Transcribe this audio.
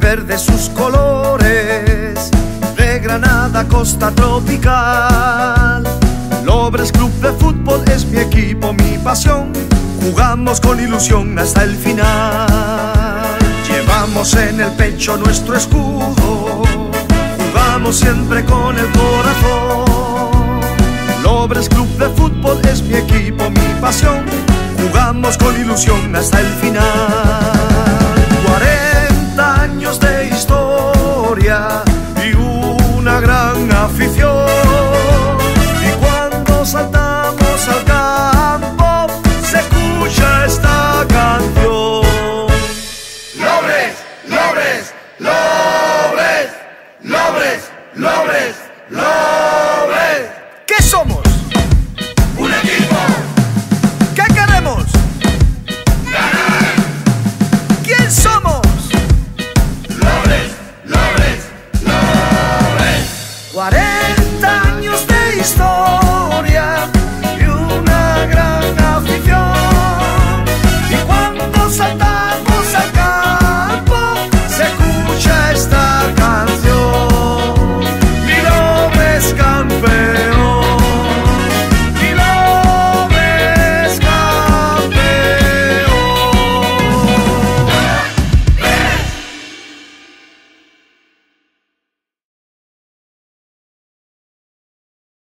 verde sus colores, de Granada costa tropical. Lobres Club de Fútbol es mi equipo, mi pasión. Jugamos con ilusión hasta el final. Llevamos en el pecho nuestro escudo, jugamos siempre con el corazón. Lobres Club de Fútbol es mi equipo, mi pasión. Jugamos con ilusión hasta el final. Y una gran afición. Y cuando saltamos al campo, se escucha esta canción. Lobres, Lobres, Lobres, Lobres, Lobres.